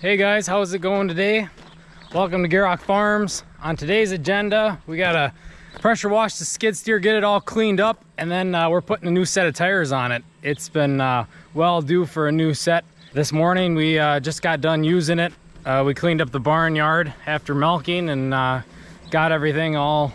Hey guys, how's it going today? Welcome to Gierok Farms. On today's agenda, we gotta pressure wash the skid steer, get it all cleaned up, and then uh, we're putting a new set of tires on it. It's been uh, well due for a new set. This morning we uh, just got done using it. Uh, we cleaned up the barnyard after milking and uh, got everything all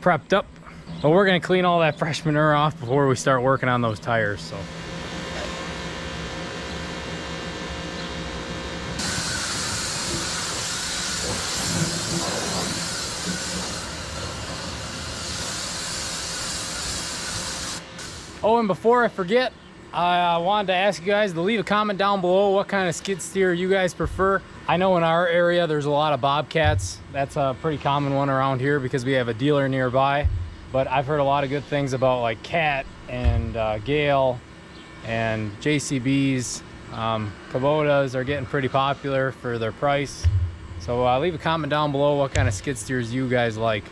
prepped up. But we're gonna clean all that fresh manure off before we start working on those tires. So. Oh, and before I forget, I uh, wanted to ask you guys to leave a comment down below what kind of skid steer you guys prefer. I know in our area there's a lot of Bobcats. That's a pretty common one around here because we have a dealer nearby. But I've heard a lot of good things about like Cat and uh, Gehl and JCBs. Um, Kubotas are getting pretty popular for their price. So uh, leave a comment down below what kind of skid steers you guys like.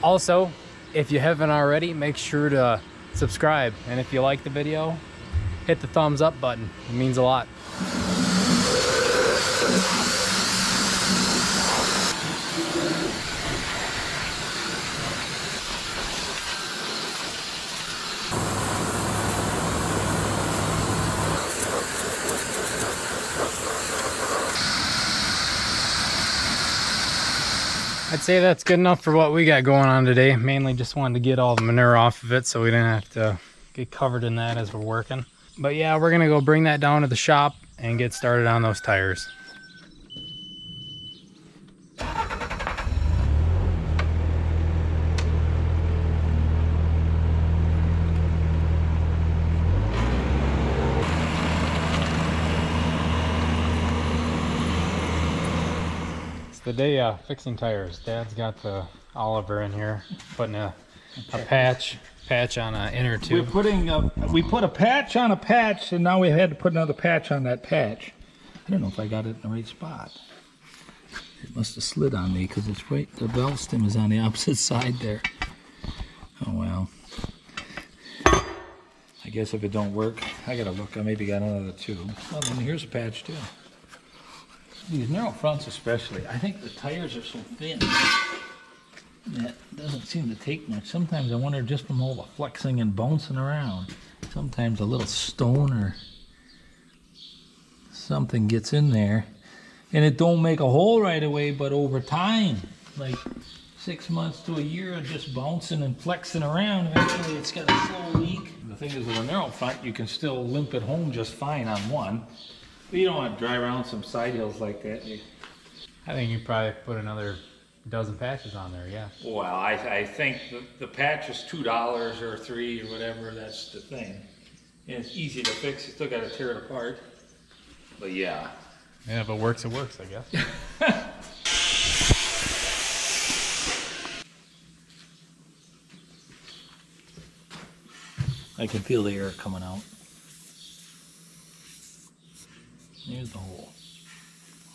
Also, if you haven't already, make sure to subscribe. And if you like the video, hit the thumbs up button. It means a lot. Say that's good enough for what we got going on today. Mainly just wanted to get all the manure off of it so we didn't have to get covered in that as we're working. But yeah, we're gonna go bring that down to the shop and get started on those tires. It's the day uh, fixing tires. Dad's got the Oliver in here, putting a, a patch patch on an inner tube. We're putting a, we put a patch on a patch, and now we had to put another patch on that patch. I don't know if I got it in the right spot. It must have slid on me because it's right. The valve stem is on the opposite side there. Oh well. I guess if it don't work, I gotta look. I maybe got another tube. Well, then here's a patch too. These narrow fronts, especially. I think the tires are so thin that doesn't seem to take much. Sometimes I wonder just from all the flexing and bouncing around. Sometimes a little stone or something gets in there and it don't make a hole right away, but over time, like six months to a year of just bouncing and flexing around, eventually it's got a slow leak. The thing is with a narrow front, you can still limp it home just fine on one. But you don't want to drive around some side hills like that. You- I think you probably put another dozen patches on there, yeah. Well, I, I think the, the patch is two dollars or three or whatever, that's the thing. And it's easy to fix, you still gotta tear it apart. But yeah. Yeah, if it works, it works, I guess. I can feel the air coming out. There's the hole.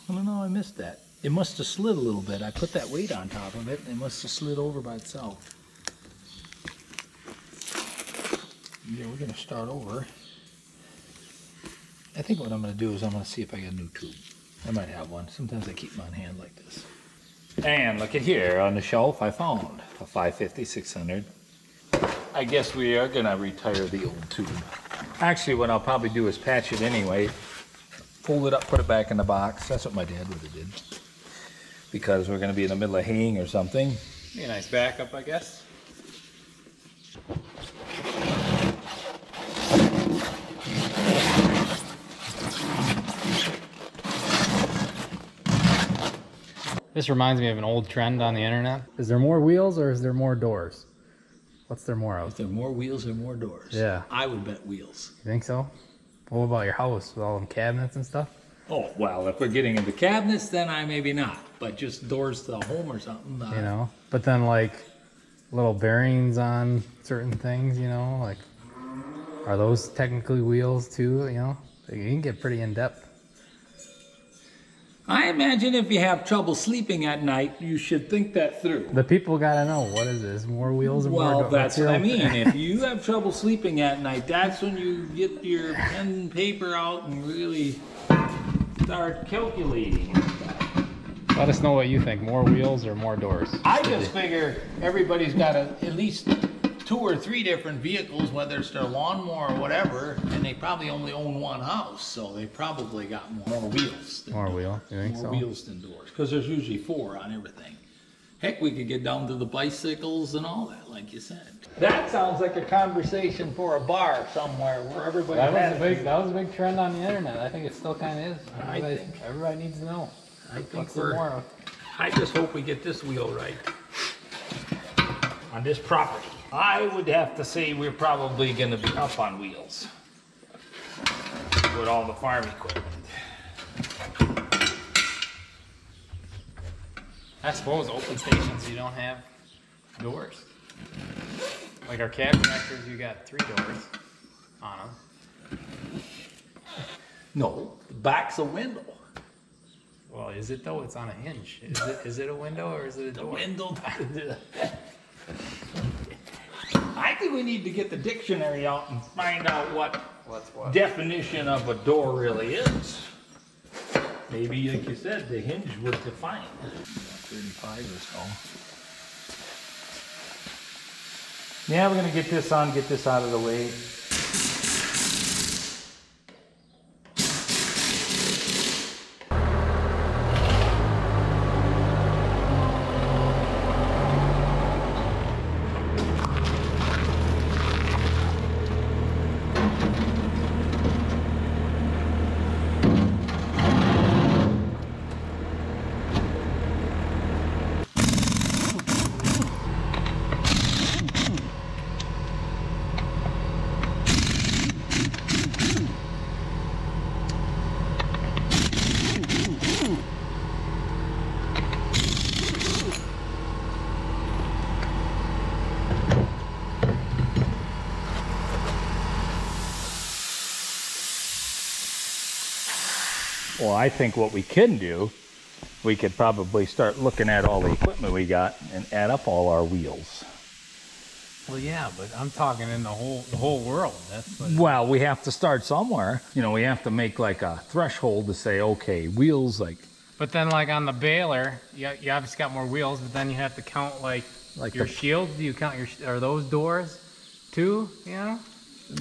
I don't know, I missed that. It must have slid a little bit. I put that weight on top of it, and it must have slid over by itself. Yeah, we're gonna start over. I think what I'm gonna do is I'm gonna see if I get a new tube. I might have one. Sometimes I keep them on hand like this. And look at here on the shelf I found a 550, 600. I guess we are gonna retire the old tube. Actually, what I'll probably do is patch it anyway. Fold it up, put it back in the box. That's what my dad would have did. Because we're gonna be in the middle of haying or something. Be a nice backup, I guess. This reminds me of an old trend on the internet. Is there more wheels or is there more doors? What's there more of? If there are more wheels or more doors. Yeah. I would bet wheels. You think so? What about your house with all them cabinets and stuff? Oh, well, if we're getting into cabinets, then I maybe not. But just doors to the home or something. uh, You know? But then like little bearings on certain things, you know, like are those technically wheels too, you know? You can get pretty in depth. I imagine if you have trouble sleeping at night, you should think that through. The people gotta know what is this? More wheels or more Well, doors? that's what I mean. If you have trouble sleeping at night, that's when you get your pen and paper out and really start calculating. Let us know what you think. More wheels or more doors? I just figure everybody's got a, at least two or three different vehicles, whether it's their lawnmower or whatever, and they probably only own one house, so they probably got more, more wheels. than More doors. wheel, you think More so? wheels than doors, because there's usually four on everything. Heck, we could get down to the bicycles and all that, like you said. That sounds like a conversation for a bar somewhere where everybody That was a big. That was a big trend on the internet. I think it still kind of is. I Everybody, think- everybody needs to know. I think What's we're, more? I just hope we get this wheel right. On this property. I would have to say we're probably gonna be up on wheels. With all the farm equipment. I suppose open stations you don't have doors. Like our cab connectors, you got three doors on them. No, the back's a window. Well, is it though? It's on a hinge. Is it? Is it a window or is it a The door? window. I think we need to get the dictionary out and find out what What's what? definition of a door really is. Maybe, like you said, the hinge would define. Thirty-five or so. Yeah, we're gonna get this on, get this out of the way. Well, I think what we can do, we could probably start looking at all the equipment we got and add up all our wheels. Well, yeah, but I'm talking in the whole the whole world. That's what. Well, we have to start somewhere. You know, we have to make like a threshold to say, okay, wheels like But then, like on the baler, you, you obviously got more wheels, but then you have to count like Like your the- shields. Do you count your? Are those doors too? You know.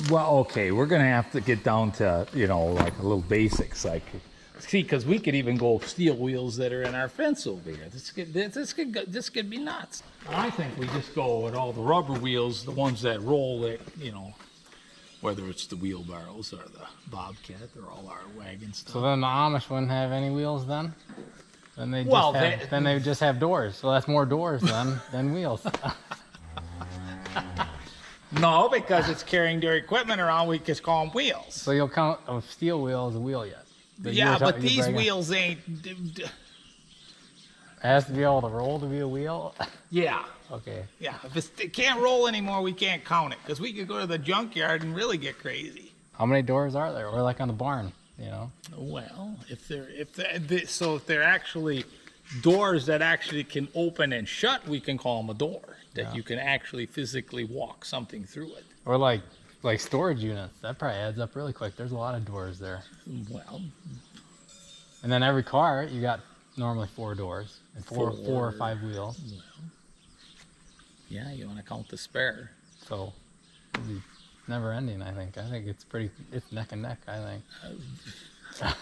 Well, okay, we're gonna have to get down to you know like a little basics, like see, because we could even go steel wheels that are in our fence over here. This could this, this could go, this could be nuts. I think we just go with all the rubber wheels, the ones that roll, that you know, whether it's the wheelbarrows or the bobcat or all our wagon stuff. So then the Amish wouldn't have any wheels then. Then they just Well, have, they- then they just have doors. So that's more doors then than wheels. No, because it's carrying their equipment around, we just call them wheels. so you'll count a steel wheel as a wheel yet. But you yeah, but you these bragging- wheels ain't. d- d- It has to be able to roll to be a wheel. Yeah, okay. yeah. If it's, it can't roll anymore, we can't count it because we could go to the junkyard and really get crazy. How many doors are there? Or like on the barn, you know? Well, if they're if they're, so if they're actually doors that actually can open and shut, we can call them a door. That you can actually physically walk something through it. Or like like storage units. That probably adds up really quick. There's a lot of doors there. Well, And then every car, you got normally four doors and four four or five wheels. yeah, you want to count the spare. So never ending, I think. I think it's pretty it's neck and neck, I think.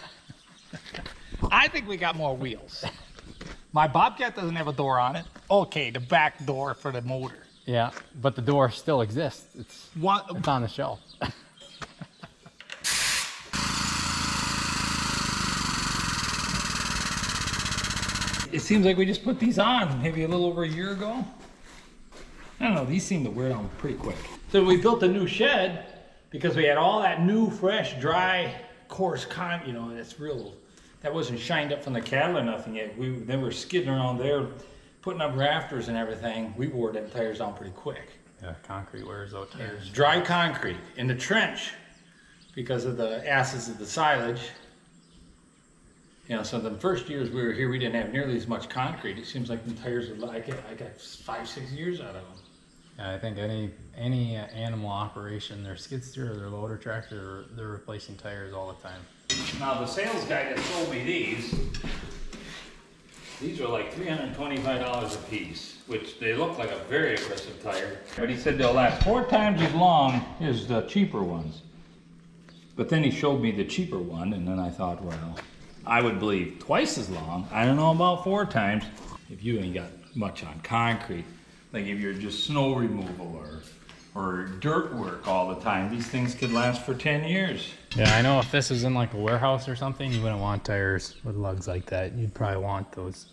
I think we got more wheels. My Bobcat doesn't have a door on it. Okay, the back door for the motor. Yeah, but the door still exists. It's One, it's on the shelf. It seems like we just put these on maybe a little over a year ago. I don't know, these seem to wear down pretty quick. So we built a new shed because we had all that new, fresh, dry, coarse con, you know, that's real, that wasn't shined up from the cattle or nothing yet. We, then we're skidding around there, putting up rafters and everything. We wore them tires down pretty quick. Yeah, concrete wears out tires. Dry concrete in the trench because of the acids of the silage. You know, so the first years we were here, we didn't have nearly as much concrete. It seems like the tires are like, I got five, six years out of them. Yeah, I think any any uh, animal operation, their skid steer or their loader tractor, they're replacing tires all the time. Now, the sales guy that sold me these, these are like three hundred and twenty-five dollars a piece, which they look like a very aggressive tire. But he said they'll last four times as long as the cheaper ones. But then he showed me the cheaper one, and then I thought, well, I would believe twice as long. I don't know about four times. If you ain't got much on concrete, like if you're just snow removal or or dirt work all the time, these things could last for ten years. Yeah, I know if this was in like a warehouse or something, you wouldn't want tires with lugs like that. You'd probably want those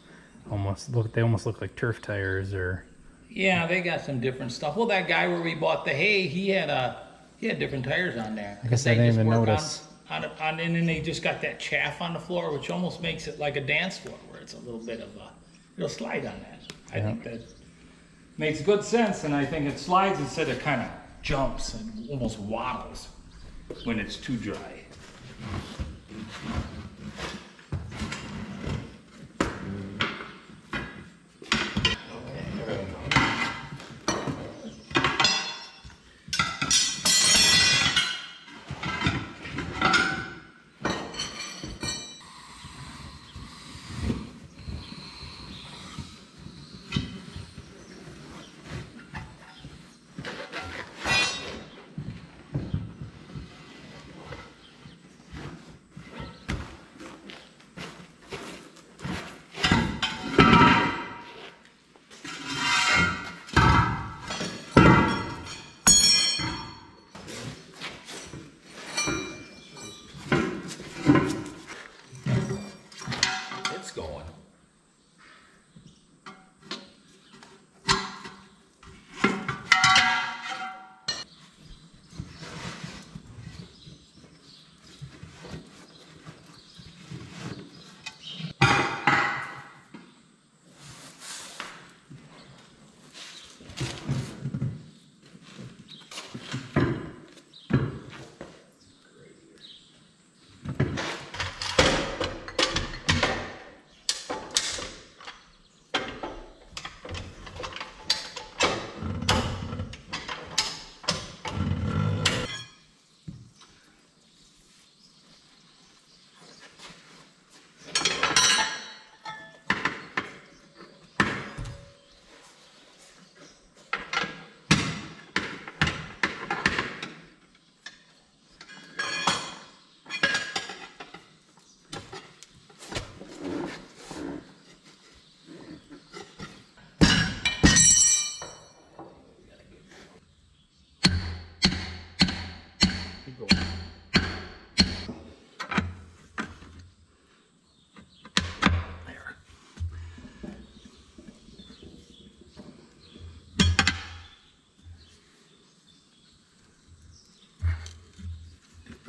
almost look. They almost look like turf tires or. Yeah, they got some different stuff. Well, that guy where we bought the hay, he had a he had different tires on there. I guess I They didn't even work on- notice. On, on, and then they just got that chaff on the floor, which almost makes it like a dance floor, where it's a little bit of a, it'll slide on that. I think that makes good sense, and I think it slides instead of kind of jumps and almost waddles when it's too dry.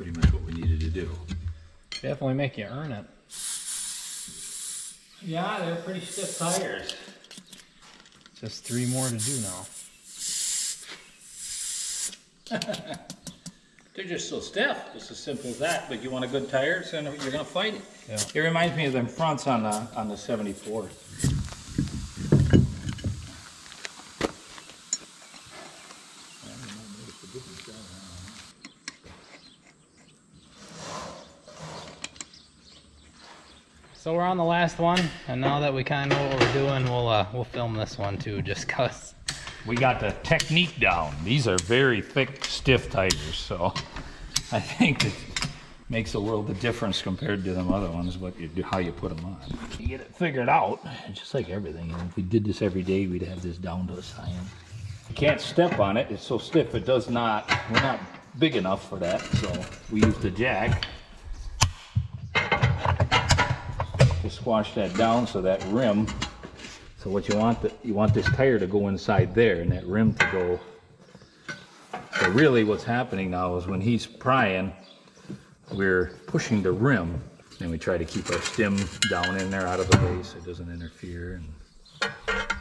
Pretty much what we needed to do. Definitely make you earn it. Yeah, they're pretty stiff tires. Just three more to do now. They're just so stiff, It's as simple as that. But you want a good tire, so you're gonna fight it. Yeah. It reminds me of them fronts on the on the 74. So we're on the last one, and now that we kind of know what we're doing, we'll uh, we'll film this one too, just cause. We got the technique down. These are very thick, stiff tires, so I think it makes a world of difference compared to them other ones. What you do, how you put them on. You get it figured out, just like everything. You know, if we did this every day, we'd have this down to a science. You can't step on it. It's so stiff. It does not. We're not big enough for that, so we use the jack to squash that down so that rim so what you want, the, you want this tire to go inside there and that rim to go. So really what's happening now is when he's prying, we're pushing the rim and we try to keep our stem down in there out of the way so it doesn't interfere. And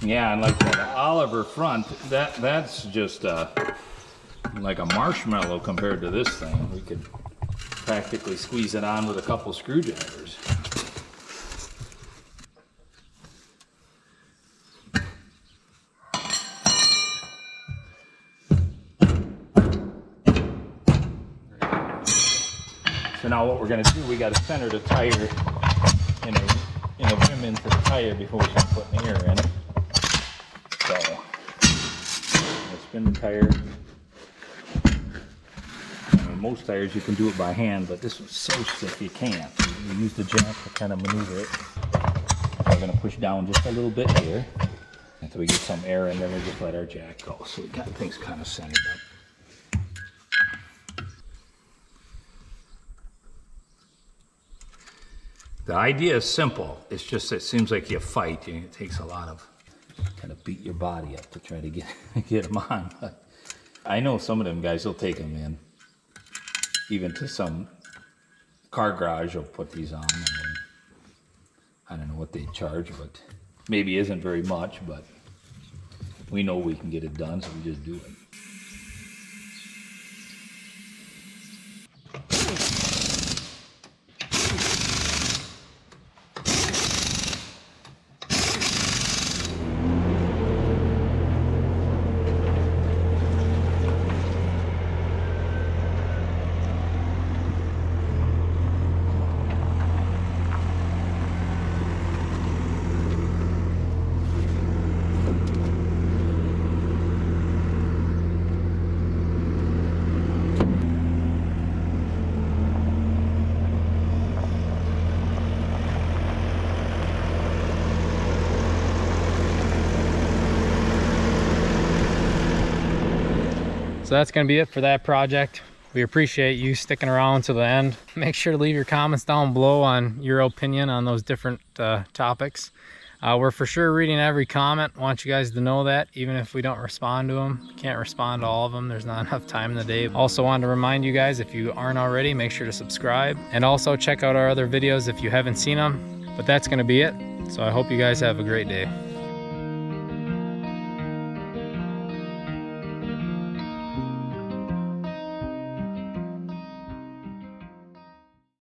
Yeah, and like that Oliver front, that that's just uh like a marshmallow compared to this thing. We could practically squeeze it on with a couple screwdrivers. So now what we're gonna do, we gotta center the tire in a, in a rim into the tire before we start putting air in. So, gonna spin the tire. I most tires you can do it by hand, but this one's so stiff you can't. You use the jack to kind of maneuver it. We're gonna push down just a little bit here until we get some air in, then we just let our jack go. So we got things kind of centered up. The idea is simple. It's just it seems like you fight. and It takes a lot of kind of beat your body up to try to get get them on. But I know some of them guys will take them in, even to some car garage. will put these on. Then, I don't know what they charge, but maybe isn't very much. But we know we can get it done, so we just do it. So that's going to be it for that project. We appreciate you sticking around to the end. Make sure to leave your comments down below on your opinion on those different uh, topics. Uh, we're for sure reading every comment. want you guys to know that, even if we don't respond to them. Can't respond to all of them. There's not enough time in the day. Also wanted to remind you guys, if you aren't already, make sure to subscribe. And also check out our other videos if you haven't seen them. But that's going to be it. So I hope you guys have a great day.